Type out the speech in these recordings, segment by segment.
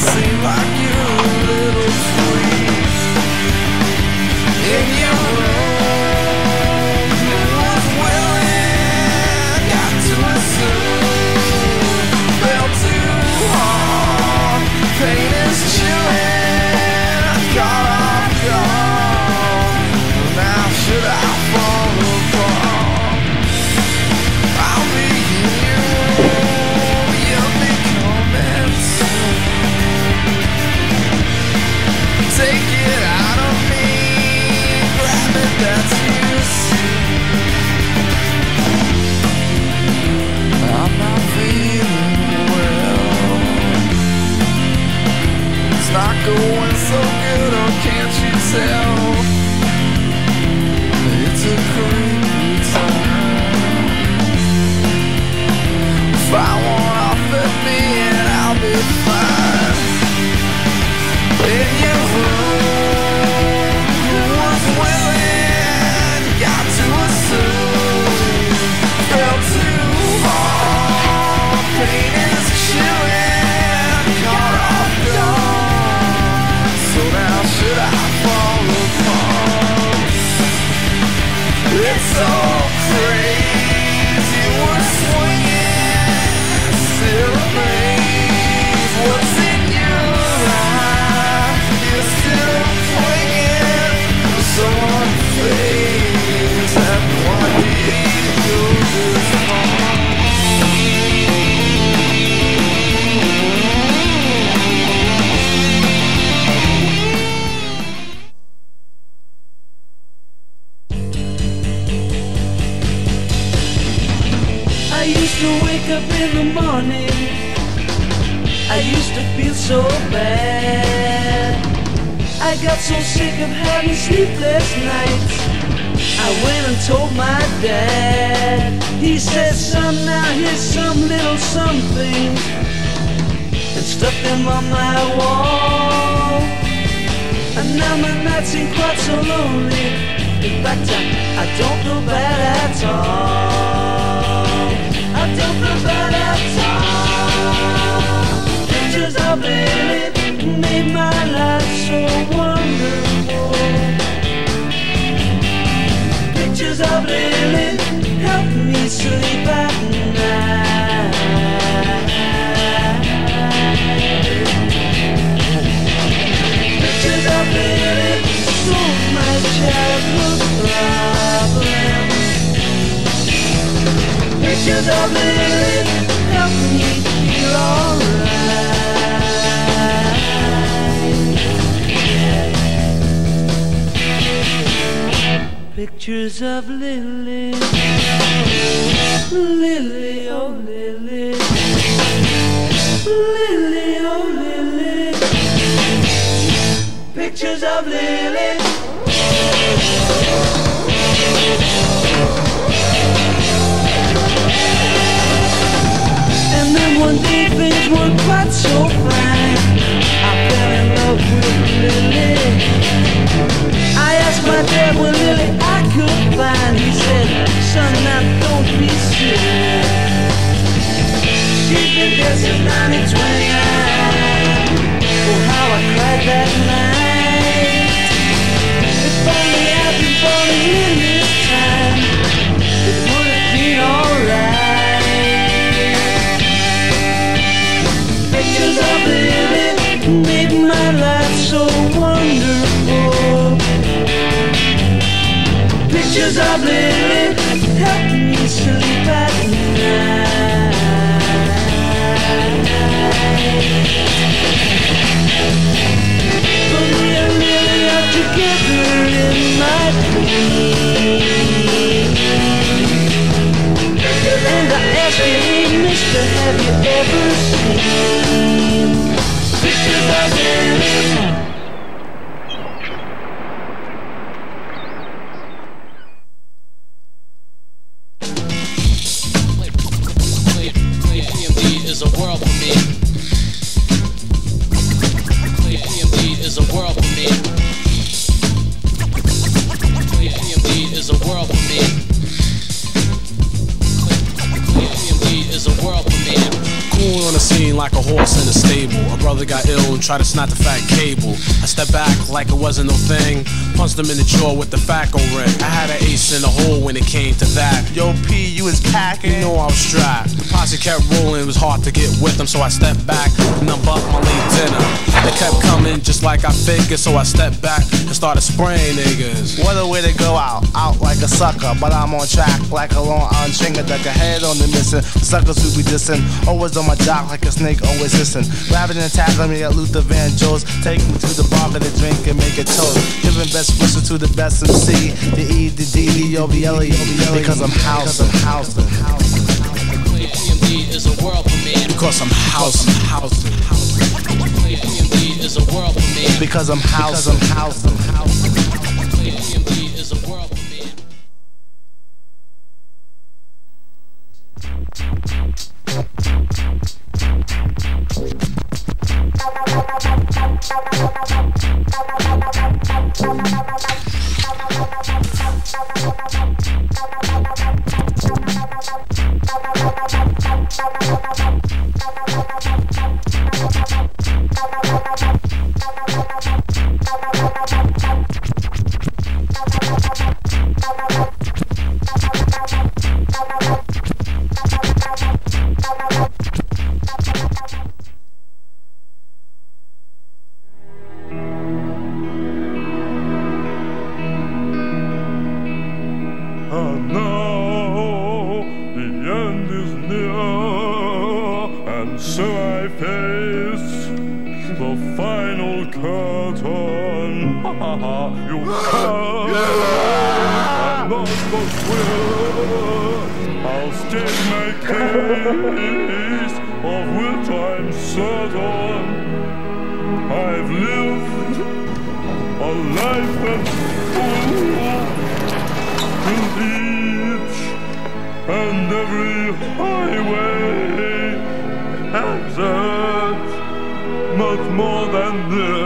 seem like you're a little sweet. In your going so good, or can't you tell? My nights quite so lonely. In fact, I, I don't feel bad at all. I don't feel bad at all. Pictures of Lily made my life so wonderful. Pictures of Lily help me sleep at Alright. Pictures of Lily, Lily, oh Lily, Lily, oh Lily. Pictures of Lily. One day things weren't quite so fine. I fell in love with Lily. I asked my Lily I could find. He said, son, now don't be silly. She's been there since 1929. Oh, how I cried that night. If only I'd been born made my life so wonderful. Pictures of Lily help me sleep at thing. Him in the jaw with the FACO ring. I had an ace in the hole when it came to that. Yo, P, you was packing. You know I was strapped. The posse kept rolling, it was hard to get with them, so I stepped back and unbucked my late dinner. They kept coming just like I figured, so I stepped back and started spraying niggas. What a way to go out, out like a sucker. But I'm on track like a long arm chinga duck. A head on the missing. Suckers who be dissing. Always on my jock like a snake, always hissing. Grabbing and tackling me at Luther Van Joe's. Take me to the bar, get a drink and make a toast. Giving best wishes to the best MC. The E, the D, the O, the L, E, because I'm house, I'm house, I'm house. Because I'm house, I'm house, I'm house. Is a world premiere. Because I'm house, I'm house, I'm house. And every highway exit much more than this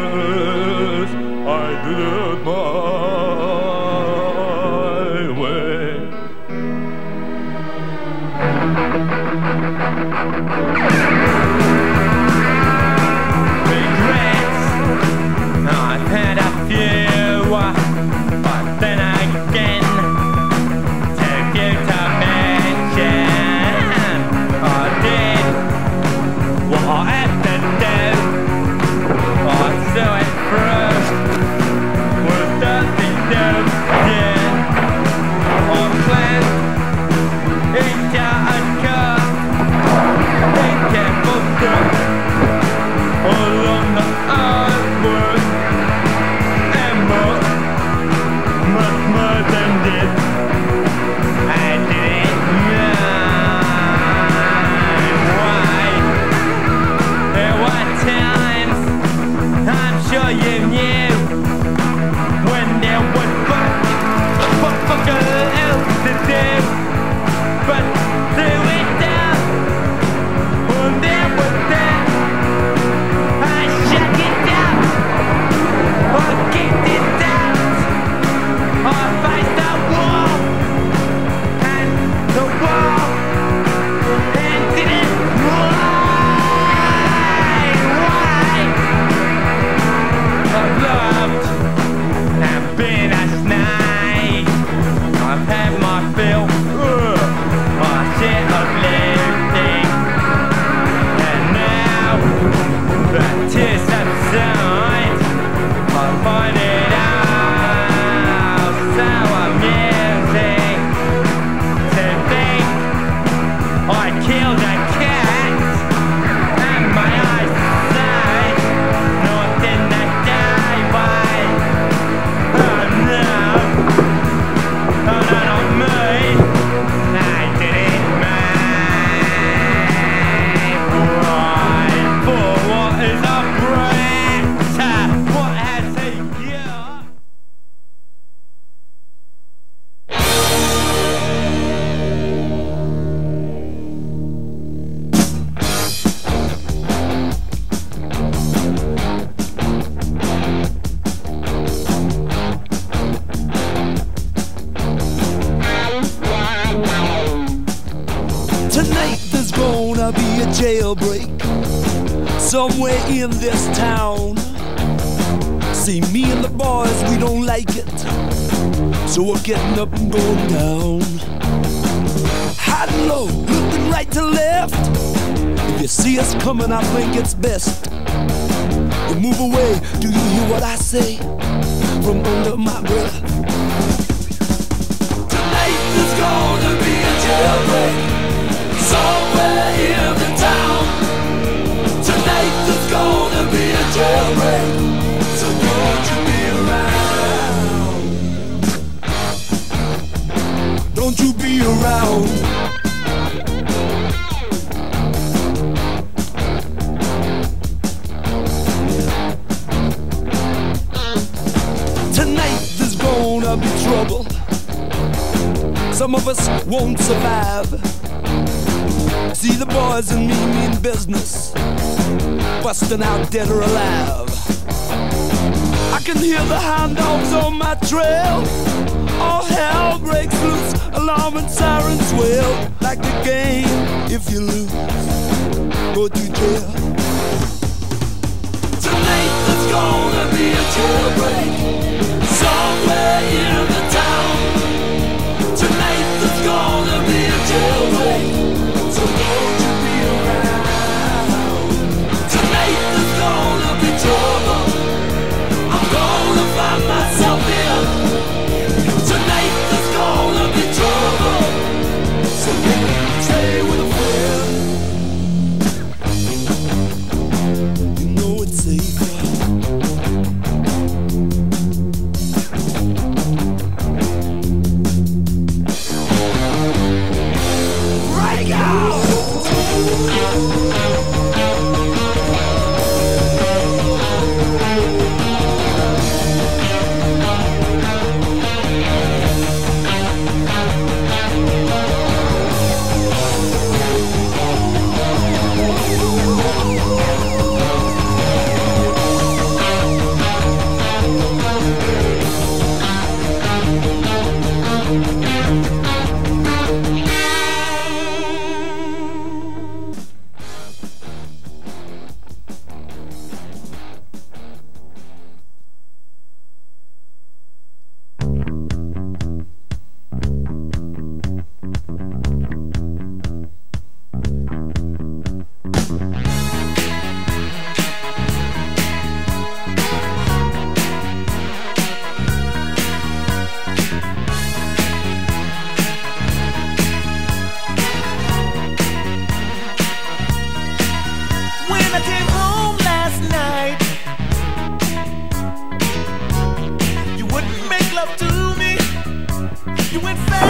See, me and the boys, we don't like it. So we're getting up and going down. High and low, looking right to left. If you see us coming, I think it's best. You move away, do you hear what I say? From under my breath. Tonight there's gonna be a jailbreak somewhere in the town. Tonight there's gonna be a jailbreak, around. Tonight there's gonna be trouble. Some of us won't survive. See the boys and me mean business, busting out dead or alive. I can hear the hound on my trail. All hell breaks loose, alarm and sirens wail. Like the game, if you lose, go to jail. Tonight there's gonna be a jailbreak somewhere in the town. Tonight there's gonna You went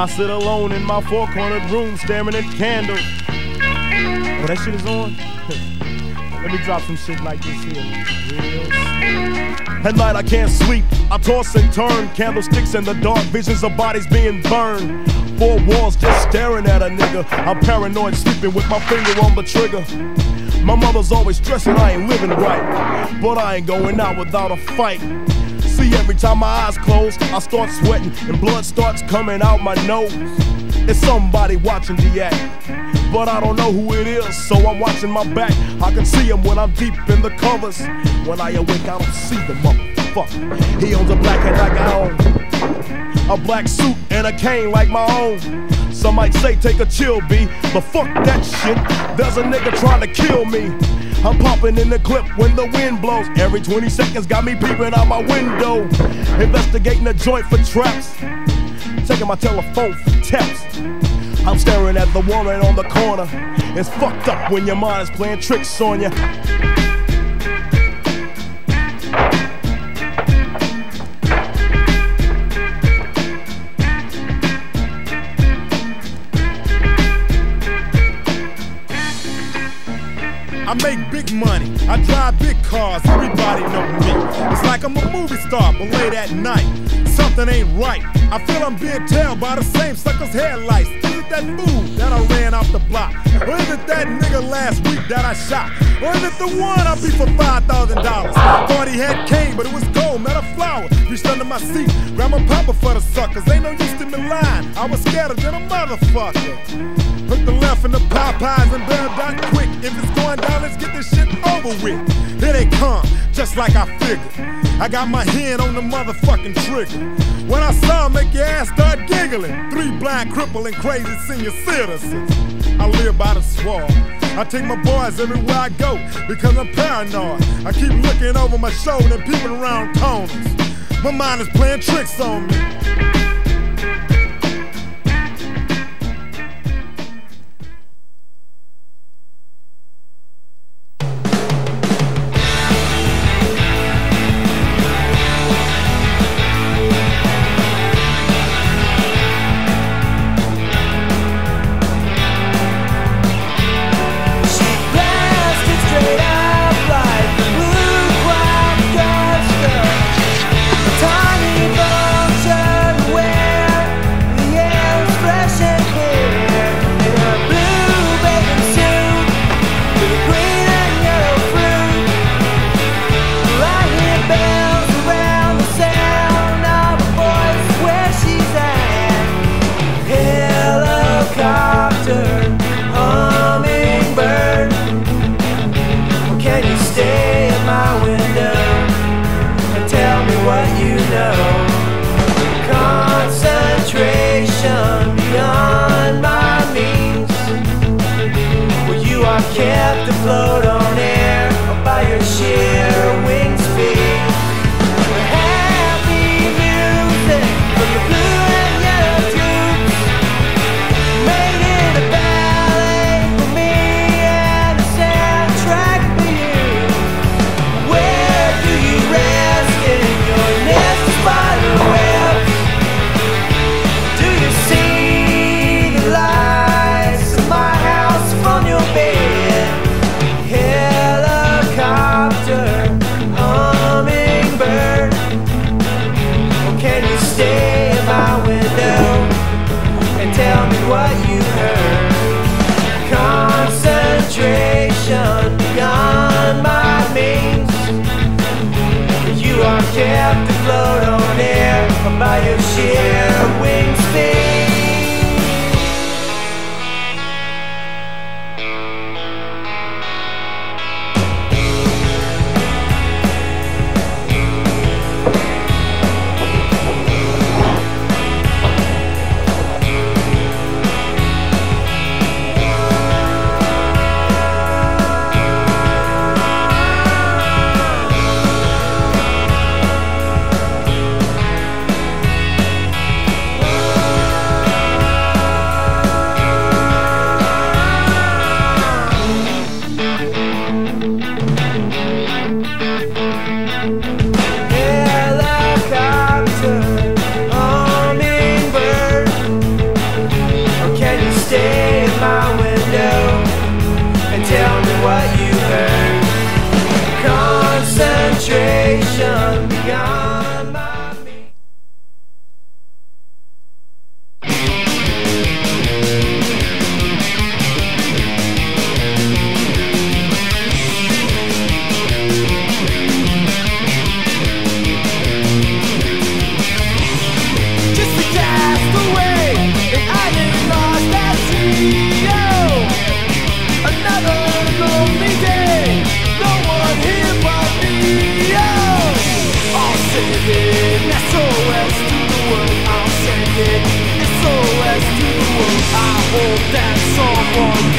I sit alone in my four cornered room staring at candles. Oh, that shit is on? Let me drop some shit like this here. At night I can't sleep. I toss and turn. Candlesticks in the dark, visions of bodies being burned. Four walls just staring at a nigga. I'm paranoid, sleeping with my finger on the trigger. My mother's always stressing I ain't living right. But I ain't going out without a fight. Every time my eyes close, I start sweating and blood starts coming out my nose. It's somebody watching the act, but I don't know who it is, so I'm watching my back. I can see him when I'm deep in the covers. When I awake, I don't see the motherfucker. He owns a black hat like I own, a black suit and a cane like my own. Some might say take a chill, B, but fuck that shit. There's a nigga trying to kill me. I'm popping in the clip when the wind blows. Every 20 seconds got me peeping out my window. Investigating the joint for traps. Taking my telephone for texts. I'm staring at the woman on the corner. It's fucked up when your mind is playing tricks on you. I make big money. I drive big cars. Everybody know me. It's like I'm a movie star, but late at night, something ain't right. I feel I'm being tailed by the same sucker's headlights. Is it that fool that I ran off the block? Or is it that nigga last week that I shot? Or is it the one I beat for five thousand dollars? Thought he had cane, but it was gold, met a flower. Reached under my seat, grabbed my papa for the suckers. Ain't no use to me lying. I was scared than a motherfucker. Hook the left in the Popeyes and bail down quick. If it's going down, let's get this shit over with. Here they come, just like I figured. I got my hand on the motherfucking trigger. When I saw 'em, make your ass start giggling. Three blind, crippling, crazy senior citizens. I live by the swamp. I take my boys everywhere I go because I'm paranoid. I keep looking over my shoulder and peeping around corners. My mind is playing tricks on me.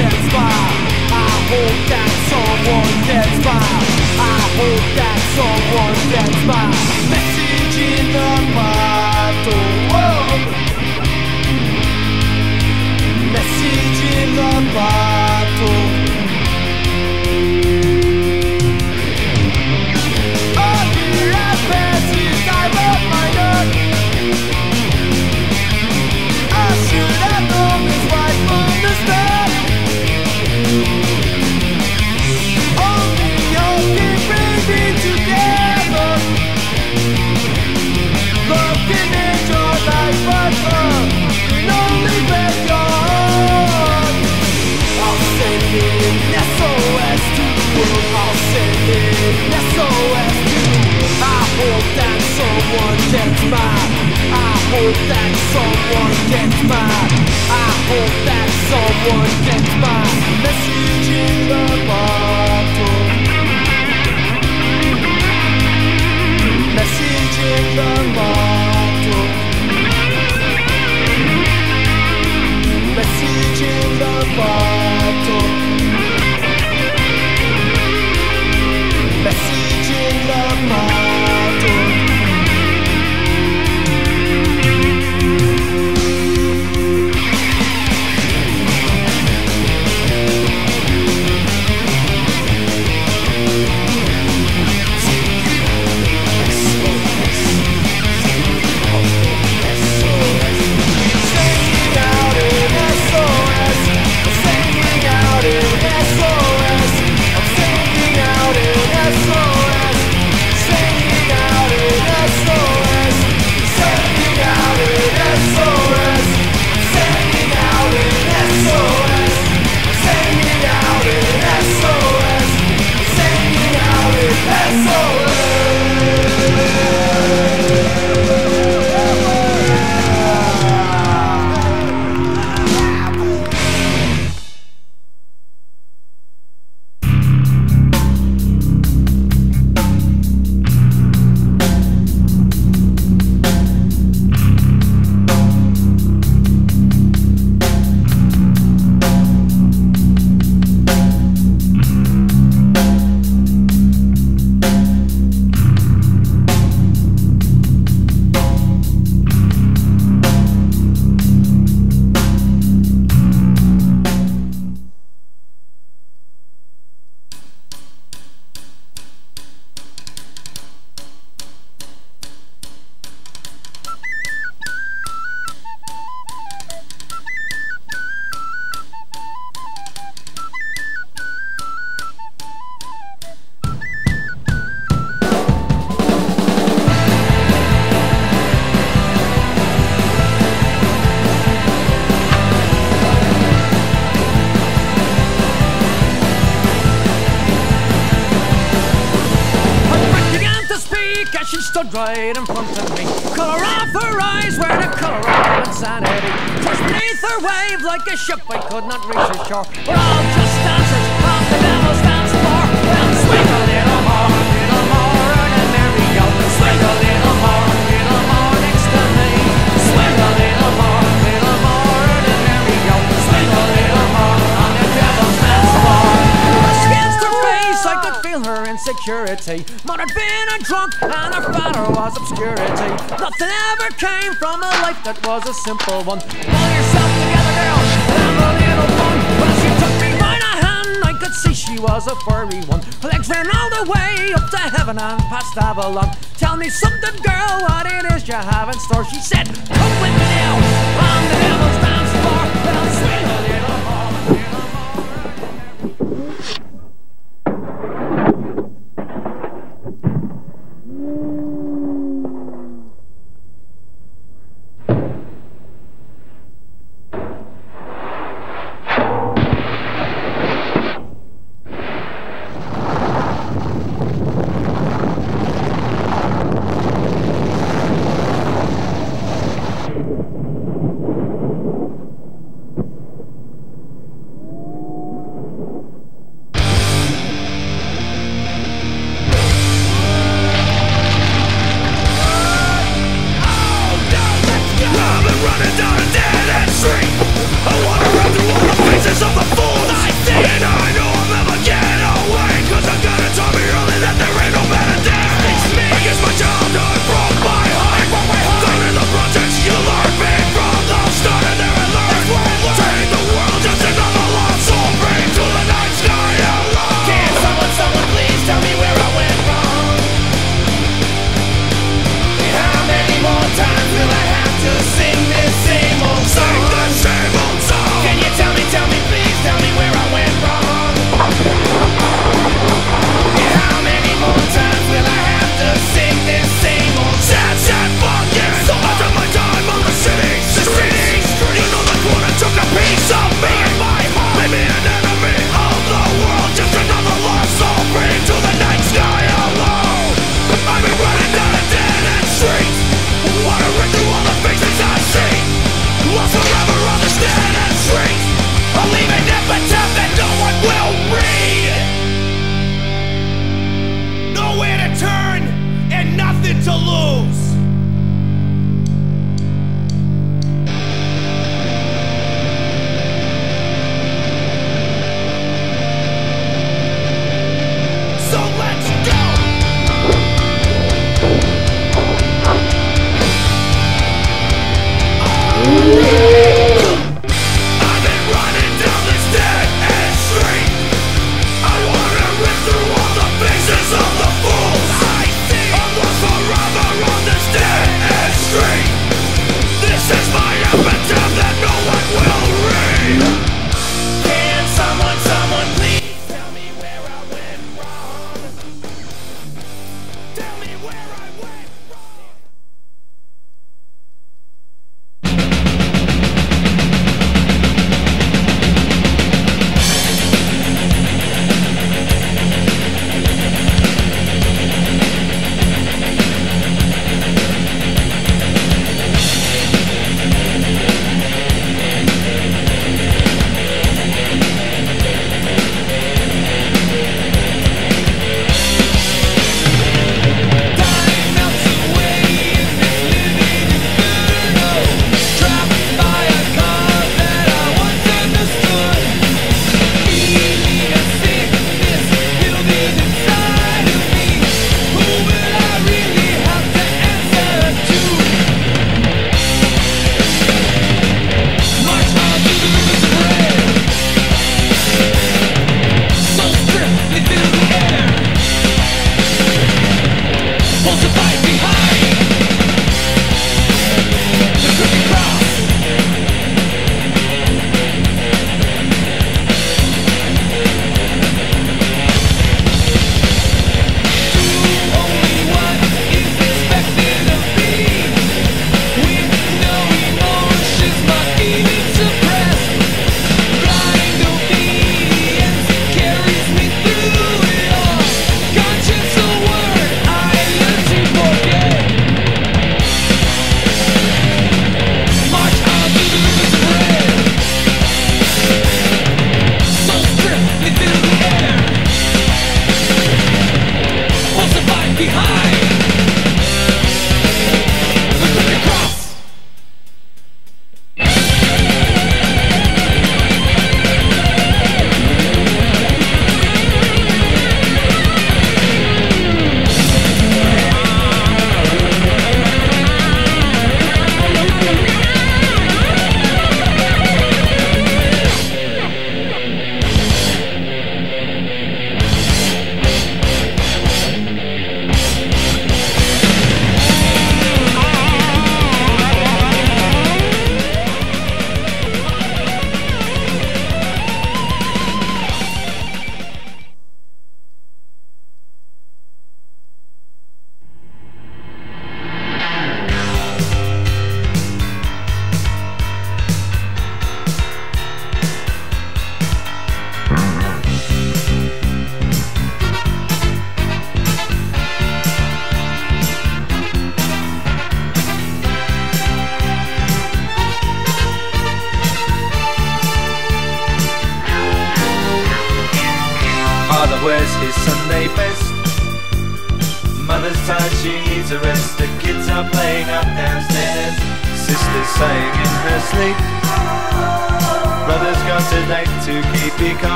I hold down. mad. I hope that someone gets mad. I hope that someone gets mad. Message in the bar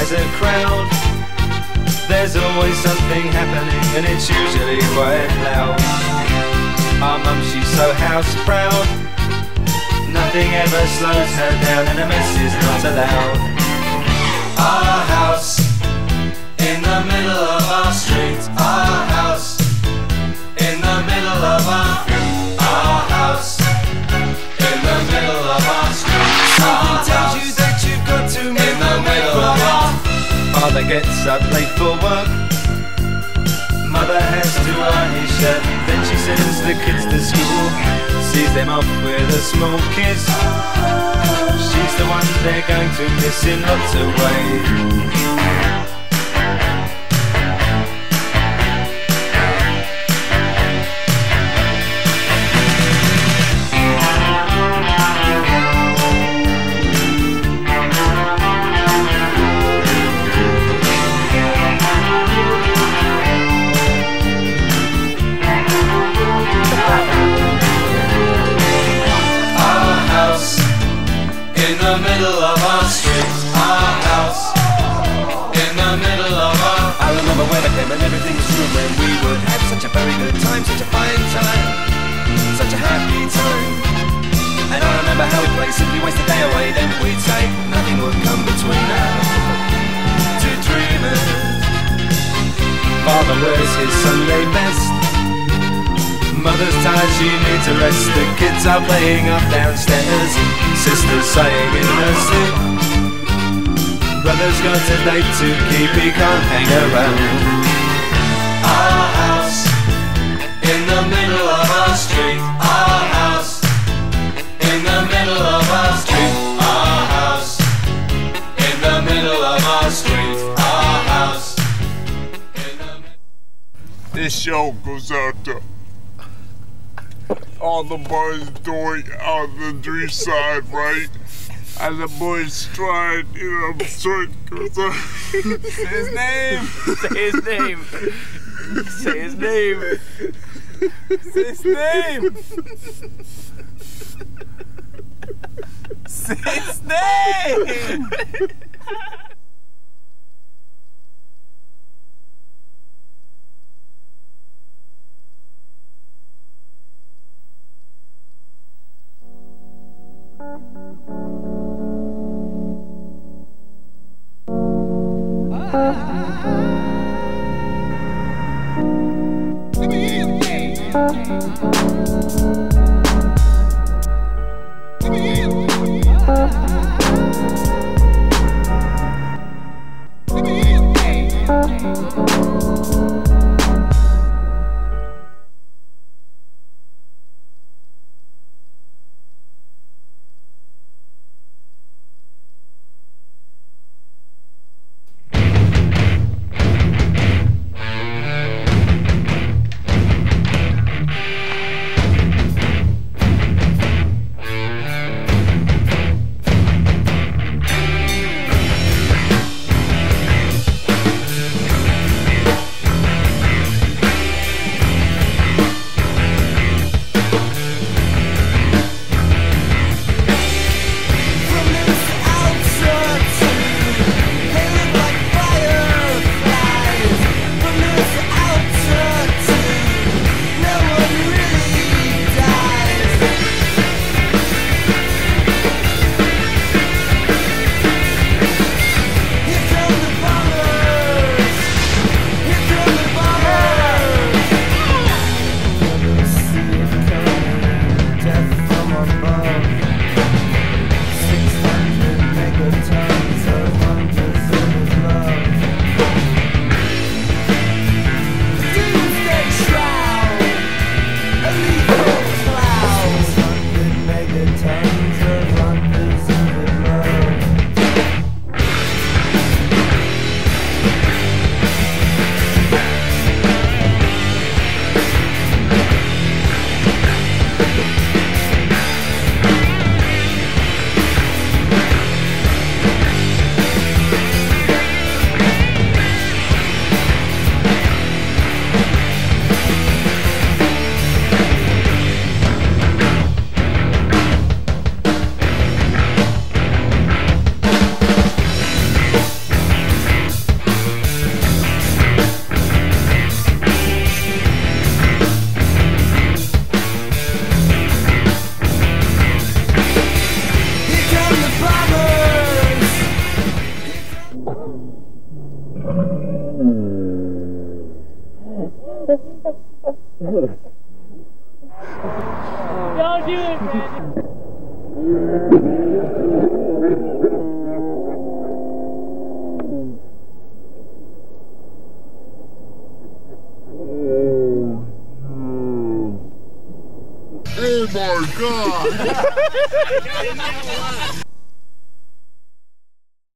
has a crowd. There's always something happening and it's usually quite loud. Our mum, she's so house proud. Nothing ever slows her down and a mess is not allowed. Our house in the middle of our street. Our house in the middle of our Father gets up late for work. Mother has to iron his shirt. Then she sends the kids to school. Sees them off with a small kiss. She's the one they're going to miss in lots of ways. Time, such a fine time, such a happy time. And I remember how we'd play, simply waste the day away, then we'd say nothing would come between us. Two dreamers. Father wears his Sunday best. Mother's tired, she needs a rest. The kids are playing up downstairs. Sister's sighing in her sleep. Brother's got a date to keep, he can't hang around. Street. Our house in the middle of our street. Our house in the middle of our street. Our house. This show goes out to all the boys doing on the east side, right? And the boys tried, you know, so it goes. Say his name. Say his name. Say his name. His name. Say his name. Don't